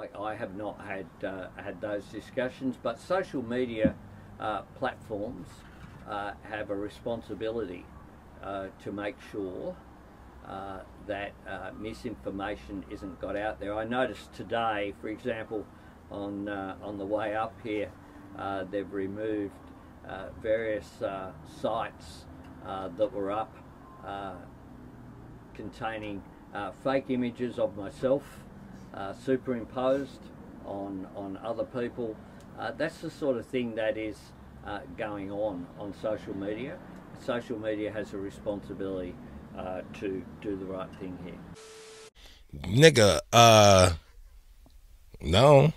I, I have not had uh, had those discussions, but social media uh, platforms uh, have a responsibility uh, to make sure uh, that misinformation isn't got out there. I noticed today, for example, on on the way up here, they've removed various sites that were up containing fake images of myself uh, superimposed on on other people. Uh, that's the sort of thing that is uh, going on on social media. Social media has a responsibility uh, to do the right thing here. Nigga, uh, no.